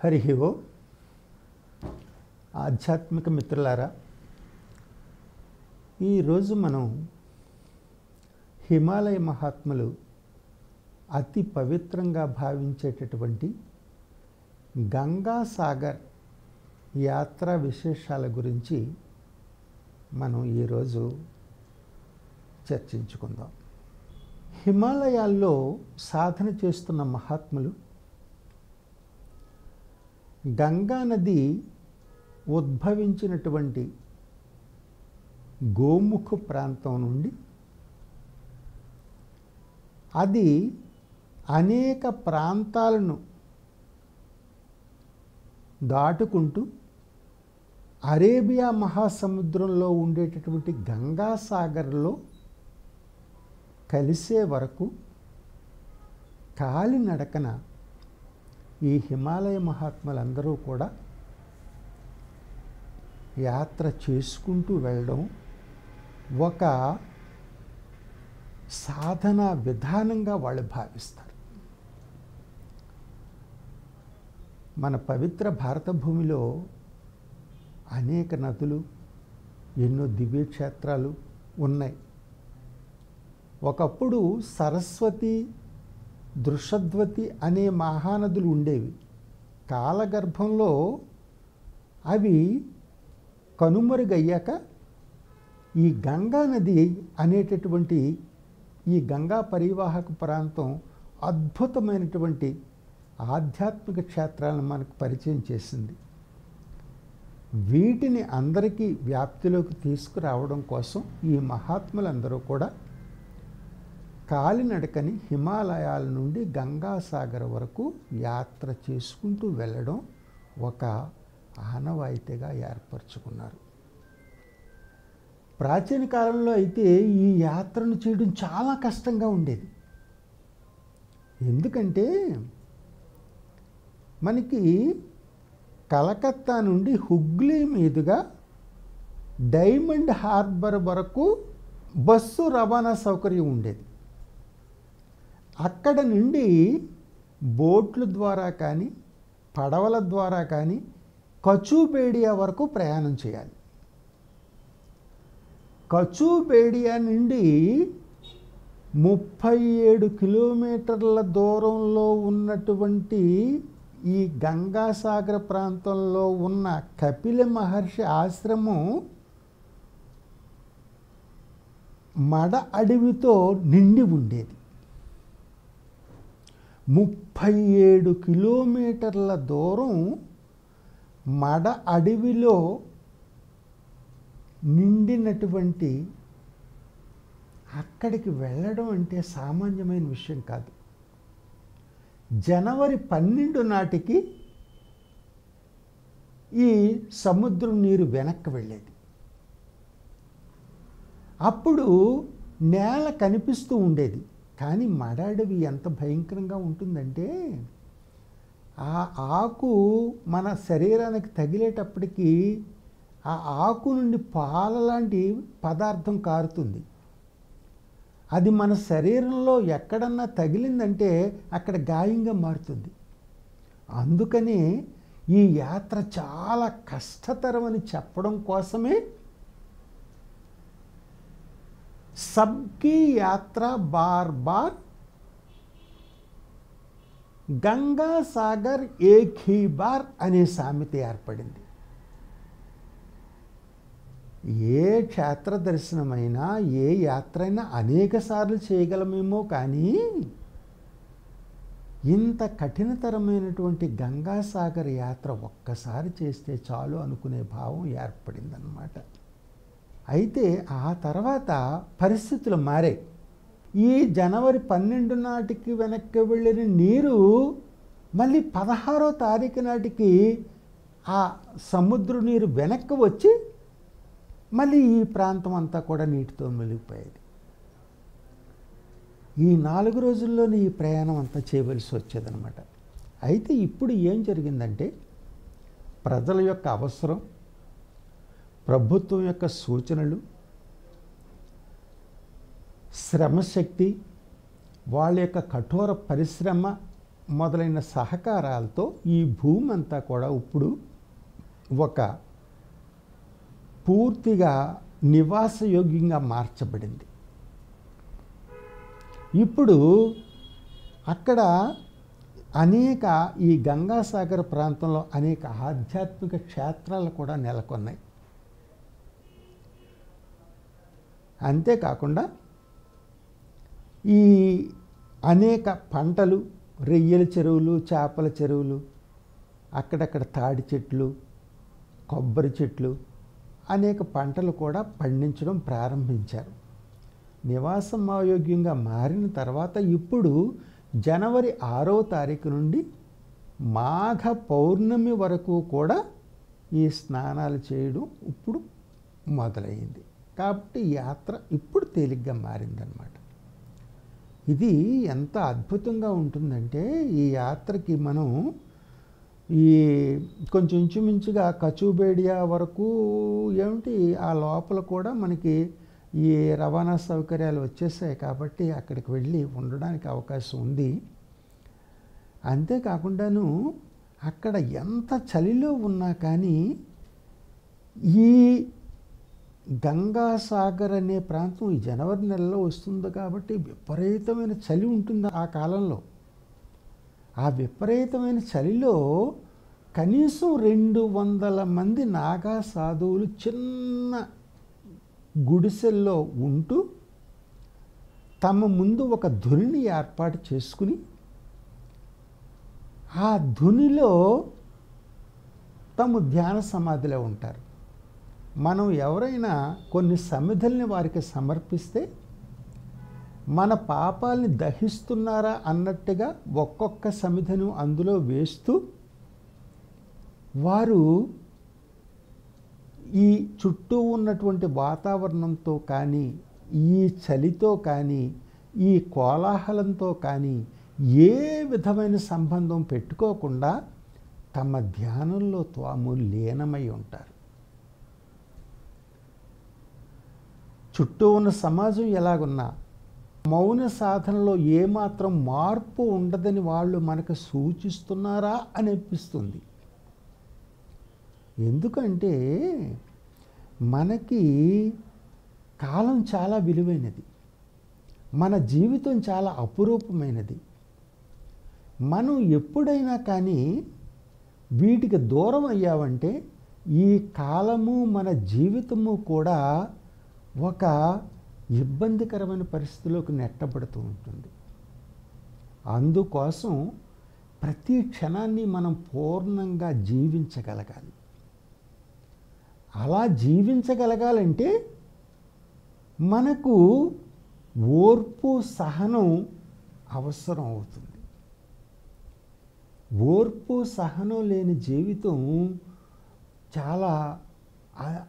హరి ఓ. ఆధ్యాత్మిక మిత్రులారా ఈరోజు మనం హిమాలయ మహాత్ములు అతి పవిత్రంగా భావించేటటువంటి గంగా సాగర్ యాత్రా విశేషాల గురించి మనం ఈరోజు చర్చించుకుందాం. హిమాలయాల్లో సాధన చేస్తున్న మహాత్ములు గంగా నది ఉద్భవించినటువంటి గోముఖ ప్రాంతం నుండి అది అనేక ప్రాంతాలను దాటుకుంటూ అరేబియా మహాసముద్రంలో ఉండేటటువంటి గంగాసాగర్లో కలిసే వరకు కాలినడకన ఈ హిమాలయ మహాత్ములందరూ కూడా యాత్ర చేసుకుంటూ వెళ్ళడం ఒక సాధన విధానంగా వాళ్ళు భావిస్తారు. మన పవిత్ర భారత భూమిలో అనేక నదులు ఎన్నో దివ్యక్షేత్రాలు ఉన్నాయి. ఒకప్పుడు సరస్వతి దృషద్వతి అనే మహానదులు ఉండేవి. కాలగర్భంలో అవి కనుమరుగయ్యాక ఈ గంగా నది అనేటటువంటి ఈ గంగా పరివాహక ప్రాంతం అద్భుతమైనటువంటి ఆధ్యాత్మిక క్షేత్రాలను మనకు పరిచయం చేసింది. వీటిని అందరికీ వ్యాప్తిలోకి తీసుకురావడం కోసం ఈ మహాత్ములందరూ కూడా కాలినడకని హిమాలయాల నుండి గంగాసాగర్ వరకు యాత్ర చేసుకుంటూ వెళ్ళడం ఒక ఆనవాయితీగా ఏర్పరచుకున్నారు. ప్రాచీన కాలంలో అయితే ఈ యాత్రను చేయడం చాలా కష్టంగా ఉండేది. ఎందుకంటే మనకి కలకత్తా నుండి హుగ్లీ మీదుగా డైమండ్ హార్బర్ వరకు బస్సు రవాణా సౌకర్యం ఉండేది. అక్కడ నుండి బోట్ల ద్వారా కానీ పడవల ద్వారా కానీ కచూబేడియా వరకు ప్రయాణం చేయాలి. కచూబేడియా నుండి ముప్పై ఏడు కిలోమీటర్ల దూరంలో ఉన్నటువంటి ఈ గంగాసాగర్ ప్రాంతంలో ఉన్న కపిల మహర్షి ఆశ్రమం మడ అడవితో నిండి ఉండేది. ముప్పై ఏడు కిలోమీటర్ల దూరం మడ అడవిలో నిండినటువంటి అక్కడికి వెళ్ళడం అంటే సామాన్యమైన విషయం కాదు. జనవరి పన్నెండు నాటికి ఈ సముద్రం నీరు వెనక్కి వెళ్ళేది. అప్పుడు నేల కనిపిస్తూ ఉండేది. కానీ మడాడవి ఎంత భయంకరంగా ఉంటుందంటే ఆ ఆకు మన శరీరానికి తగిలేటప్పటికీ ఆ ఆకు నుండి పాల లాంటి పదార్థం కారుతుంది. అది మన శరీరంలో ఎక్కడన్నా తగిలిందంటే అక్కడ గాయంగా మారుతుంది. అందుకని ఈ యాత్ర చాలా కష్టతరమని చెప్పడం కోసమే సబ్కీ యాత్ర బార్ బార్ గంగా సాగర్ ఏఖీ బార్ అనే సామెత ఏర్పడింది. ఏ క్షేత్ర దర్శనమైనా ఏ యాత్ర అయినా అనేక సార్లు చేయగలమేమో కానీ ఇంత కఠినతరమైనటువంటి గంగాసాగర్ యాత్ర ఒక్కసారి చేస్తే చాలు అనుకునే భావం ఏర్పడిందన్నమాట. అయితే ఆ తర్వాత పరిస్థితులు మారాయి. ఈ జనవరి పన్నెండు నాటికి వెనక్కి వెళ్ళిన నీరు మళ్ళీ పదహారో తారీఖు నాటికి ఆ సముద్ర నీరు వెనక్కి వచ్చి మళ్ళీ ఈ ప్రాంతం అంతా కూడా నీటితో మెలిగిపోయేది ఈ నాలుగు రోజుల్లోనే ఈ ప్రయాణం అంతా చేయవలసి వచ్చేదనమాట అయితే ఇప్పుడు ఏం జరిగిందంటే ప్రజల యొక్క అవసరం ప్రభుత్వం యొక్క సూచనలు శ్రమశక్తి వాళ్ళ యొక్క కఠోర పరిశ్రమ మొదలైన సహకారాలతో ఈ భూమి అంతా కూడా ఇప్పుడు ఒక పూర్తిగా నివాసయోగ్యంగా మార్చబడింది. ఇప్పుడు అక్కడ అనేక ఈ గంగాసాగర్ ప్రాంతంలో అనేక ఆధ్యాత్మిక క్షేత్రాలు కూడా నెలకొన్నాయి. అంతేకాకుండా ఈ అనేక పంటలు రొయ్యల చెరువులు చేపల చెరువులు అక్కడక్కడ తాడి చెట్లు కొబ్బరి చెట్లు అనేక పంటలు కూడా పండించడం ప్రారంభించారు. నివాసం అయోగ్యంగా మారిన తర్వాత ఇప్పుడు జనవరి ఆరో తారీఖు నుండి మాఘ పౌర్ణమి వరకు కూడా ఈ స్నానాలు చేయడం ఇప్పుడు మొదలైంది. కాబట్టి యాత్ర ఇప్పుడు తేలిగ్గా మారిందనమాట ఇది ఎంత అద్భుతంగా ఉంటుందంటే ఈ యాత్రకి మనం ఈ కొంచెం ఇంచుమించుగా కచుబేడియా వరకు ఏమిటి ఆ లోపల కూడా మనకి ఈ రవాణా సౌకర్యాలు వచ్చేసాయి కాబట్టి అక్కడికి వెళ్ళి ఉండడానికి అవకాశం ఉంది. అంతేకాకుండాను అక్కడ ఎంత చలిలో ఉన్నా కానీ ఈ గంగాసాగర్ అనే ప్రాంతం ఈ జనవరి నెలలో వస్తుంది కాబట్టి విపరీతమైన చలి ఉంటుంది ఆ కాలంలో. ఆ విపరీతమైన చలిలో కనీసం రెండు వందల మంది నాగా సాధువులు చిన్న గుడిసెల్లో ఉంటూ తమ ముందు ఒక ధునిని ఏర్పాటు చేసుకుని ఆ ధునిలో తాము ధ్యాన సమాధిలో ఉంటారు. మనం ఎవరైనా కొన్ని సమిధల్ని వారికి సమర్పిస్తే మన పాపాలని దహిస్తున్నారా అన్నట్టుగా ఒక్కొక్క సమిధను అందులో వేస్తూ వారు ఈ చుట్టూ ఉన్నటువంటి వాతావరణంతో కానీ ఈ చలితో కానీ ఈ కోలాహలంతో కానీ ఏ విధమైన సంబంధం పెట్టుకోకుండా తమ ధ్యానంలో తాము లీనమై ఉంటారు. చుట్టూ ఉన్న సమాజం ఎలాగున్నా మౌన సాధనలో ఏమాత్రం మార్పు ఉండదని వాళ్ళు మనకు సూచిస్తున్నారా అనిపిస్తుంది. ఎందుకంటే మనకి కాలం చాలా విలువైనది. మన జీవితం చాలా అపురూపమైనది. మనం ఎప్పుడైనా కానీ వీటికి దూరం అయ్యామంటే ఈ కాలము మన జీవితము కూడా ఒక ఇబ్బందికరమైన పరిస్థితిలోకి నెట్టబడుతూ ఉంటుంది. అందుకోసం ప్రతి క్షణాన్ని మనం పూర్ణంగా జీవించగలగాలి. అలా జీవించగలగాలంటే మనకు ఓర్పు సహనం అవసరం అవుతుంది. ఓర్పు సహనం లేని జీవితం చాలా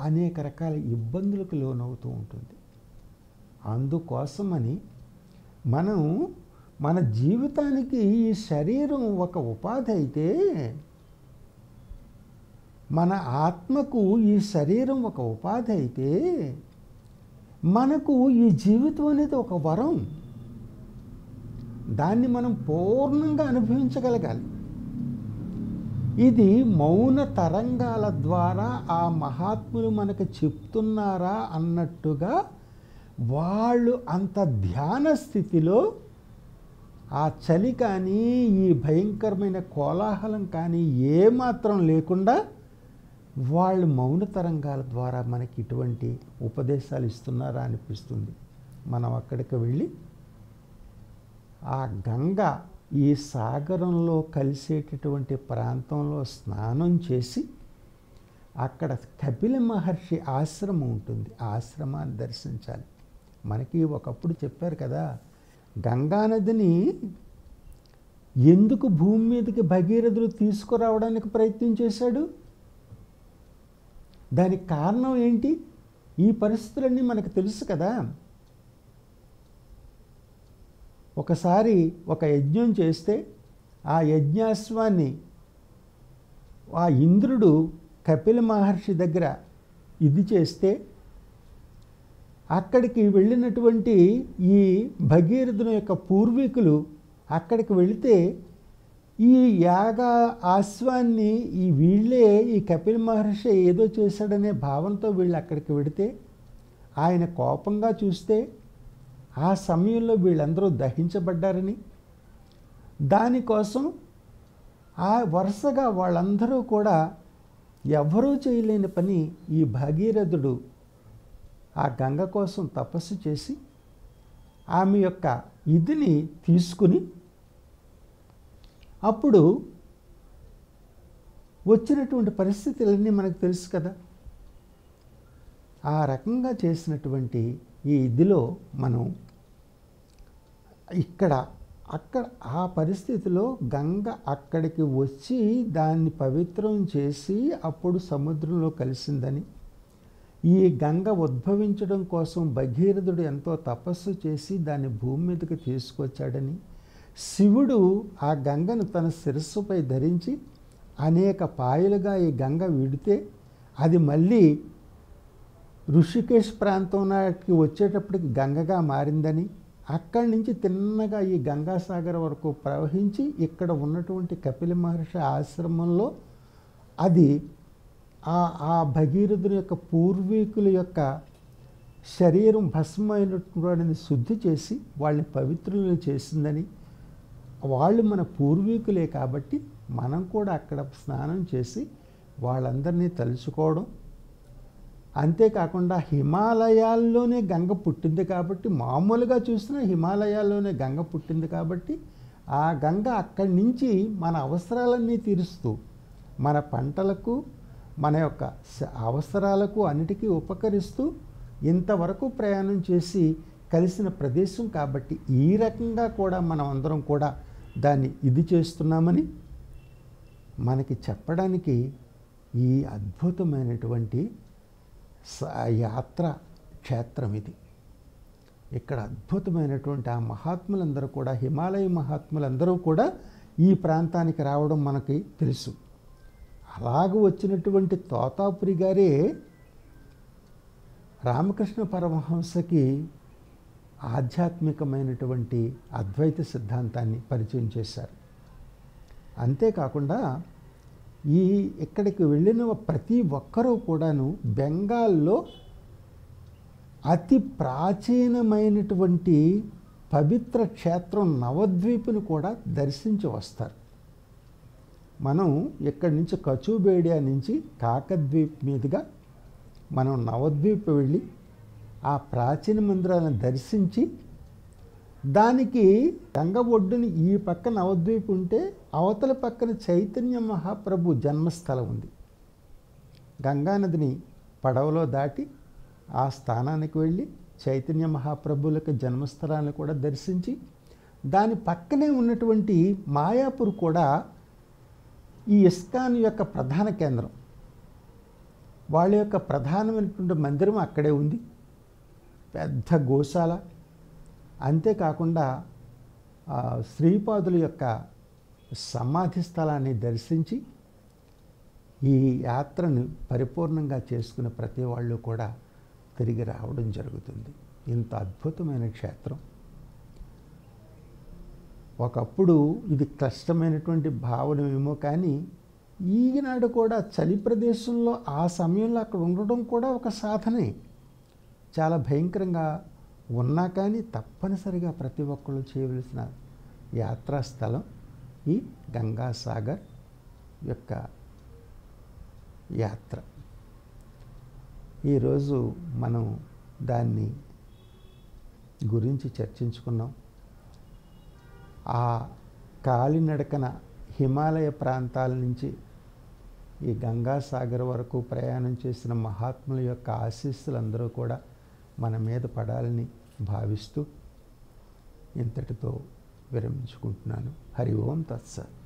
అనేక రకాల ఇబ్బందులకు లోనవుతూ ఉంటుంది. అందుకోసమని మనం మన జీవితానికి ఈ శరీరం ఒక ఉపాధి అయితే మన ఆత్మకు ఈ శరీరం ఒక ఉపాధి అయితే మనకు ఈ జీవితం అనేది ఒక వరం. దాన్ని మనం పూర్ణంగా అనుభవించగలగాలి. ఇది మౌన తరంగాల ద్వారా ఆ మహాత్ములు మనకు చెప్తున్నారా అన్నట్టుగా వాళ్ళు అంత ధ్యాన స్థితిలో ఆ చలి కానీ ఈ భయంకరమైన కోలాహలం కానీ ఏమాత్రం లేకుండా వాళ్ళు మౌన తరంగాల ద్వారా మనకి ఇటువంటి ఉపదేశాలు ఇస్తున్నారా అనిపిస్తుంది. మనం అక్కడికి వెళ్ళి ఆ గంగ ఈ సాగరంలో కలిసేటటువంటి ప్రాంతంలో స్నానం చేసి అక్కడ కపిల మహర్షి ఆశ్రమం ఉంటుంది. ఆశ్రమాన్ని దర్శించాలి. మనకి ఒకప్పుడు చెప్పారు కదా గంగానదిని ఎందుకు భూమి మీదకి భగీరథులు తీసుకురావడానికి ప్రయత్నం చేశాడు? దానికి కారణం ఏంటి? ఈ పరిస్థితులన్నీ మనకు తెలుసు కదా. ఒకసారి ఒక యజ్ఞం చేస్తే ఆ యజ్ఞాశ్వాన్ని ఆ ఇంద్రుడు కపిల మహర్షి దగ్గర ఇది చేస్తే అక్కడికి వెళ్ళినటువంటి ఈ భగీరథుని యొక్క పూర్వీకులు అక్కడికి వెళితే ఈ యాగ ఆశ్వాన్ని ఈ వీళ్ళే ఈ కపిల్ మహర్షి ఏదో చేశాడనే భావంతో వీళ్ళు అక్కడికి వెడితే ఆయన కోపంగా చూస్తే ఆ సమయంలో వీళ్ళందరూ దహించబడ్డారని. దానికోసం ఆ వరుసగా వాళ్ళందరూ కూడా ఎవరూ చేయలేని పని ఈ భగీరథుడు ఆ గంగ కోసం తపస్సు చేసి ఆమె యొక్క ఇదిని తీసుకుని అప్పుడు వచ్చినటువంటి పరిస్థితులన్నీ మనకు తెలుసు కదా. ఆ రకంగా చేసినటువంటి ఈ ఇదిలో మనం ఇక్కడ అక్కడ ఆ పరిస్థితిలో గంగ అక్కడికి వచ్చి దాన్ని పవిత్రం చేసి అప్పుడు సముద్రంలో కలిసిందని. ఈ గంగ ఉద్భవించడం కోసం భగీరథుడు ఎంతో తపస్సు చేసి దాన్ని భూమి మీదకి తీసుకొచ్చాడని. శివుడు ఆ గంగను తన శిరస్సుపై ధరించి అనేక పాయలుగా ఈ గంగ విడితే అది మళ్ళీ ఋషికేశ్ ప్రాంతం నాటికి వచ్చేటప్పటికి గంగగా మారిందని. అక్కడి నుంచి తిన్నగా ఈ గంగాసాగర్ వరకు ప్రవహించి ఇక్కడ ఉన్నటువంటి కపిల మహర్షి ఆశ్రమంలో అది ఆ ఆ భగీరథుని యొక్క పూర్వీకుల యొక్క శరీరం భస్మైనటువంటి శుద్ధి చేసి వాళ్ళని పవిత్రులను చేసిందని వాళ్ళు మన పూర్వీకులే కాబట్టి మనం కూడా అక్కడ స్నానం చేసి వాళ్ళందరినీ తలుచుకోవడం అంతేకాకుండా హిమాలయాల్లోనే గంగ పుట్టింది కాబట్టి మామూలుగా చూసినా హిమాలయాల్లోనే గంగ పుట్టింది కాబట్టి ఆ గంగ అక్కడి నుంచి మన అవసరాలన్నీ తీరుస్తూ మన పంటలకు మన యొక్క స- అవసరాలకు అన్నిటికీ ఉపకరిస్తూ ఇంతవరకు ప్రయాణం చేసి కలిసిన ప్రదేశం కాబట్టి ఈ రకంగా కూడా మనం అందరం కూడా దాన్ని ఇది చేస్తున్నామని మనకి చెప్పడానికి ఈ అద్భుతమైనటువంటి యాత్ర క్షేత్రం ఇది ఇక్కడ అద్భుతమైనటువంటి ఆ మహాత్ములందరూ కూడా హిమాలయ మహాత్ములందరూ కూడా ఈ ప్రాంతానికి రావడం మనకి తెలుసు. అలాగ వచ్చినటువంటి తోతాపురి గారే రామకృష్ణ పరమహంసకి ఆధ్యాత్మికమైనటువంటి అద్వైత సిద్ధాంతాన్ని పరిచయం చేశారు. అంతేకాకుండా ఈ ఇక్కడికి వెళ్ళిన ప్రతి ఒక్కరూ కూడాను బెంగాల్లో అతి ప్రాచీనమైనటువంటి పవిత్ర క్షేత్రం నవద్వీపును కూడా దర్శించి వస్తారు. మనం ఇక్కడి నుంచి కచూబేడియా నుంచి కాకద్వీప్ మీదుగా మనం నవద్వీప్ వెళ్ళి ఆ ప్రాచీన మందిరాలను దర్శించి దానికి గంగ ఒడ్డుని ఈ పక్క నవద్వీప్ ఉంటే అవతల పక్కన చైతన్య మహాప్రభు జన్మస్థలం ఉంది. గంగానదిని పడవలో దాటి ఆ స్థానానికి వెళ్ళి చైతన్య మహాప్రభులకు జన్మస్థలాన్ని కూడా దర్శించి దాని పక్కనే ఉన్నటువంటి మాయాపూర్ కూడా ఈ ఇస్కాన్ యొక్క ప్రధాన కేంద్రం. వాళ్ళ యొక్క ప్రధానమైనటువంటి మందిరం అక్కడే ఉంది. పెద్ద గోశాల అంతేకాకుండా శ్రీపాదుల యొక్క సమాధి స్థలాన్ని దర్శించి ఈ యాత్రను పరిపూర్ణంగా చేసుకున్న ప్రతి వాళ్ళు కూడా తిరిగి రావడం జరుగుతుంది. ఇంత అద్భుతమైన క్షేత్రం. ఒకప్పుడు ఇది కష్టమైనటువంటి భావనమేమో కానీ ఈనాడు కూడా చలి ప్రదేశంలో ఆ సమయంలో అక్కడ ఉండడం కూడా ఒక సాధనే. చాలా భయంకరంగా ఉన్నా కానీ తప్పనిసరిగా ప్రతి ఒక్కళ్ళు చేయవలసిన యాత్రా స్థలం ఈ గంగాసాగర్ యొక్క యాత్ర. ఈరోజు మనం దాన్ని గురించి చర్చించుకున్నాం. ఆ కాలినడకన హిమాలయ ప్రాంతాల నుంచి ఈ గంగాసాగర్ వరకు ప్రయాణం చేసిన మహాత్ముల యొక్క ఆశీస్సులు అందరూ కూడా మన మీద పడాలని భావిస్తూ ఇంతటితో విరమించుకుంటున్నాను. హరి ఓం తత్సత్.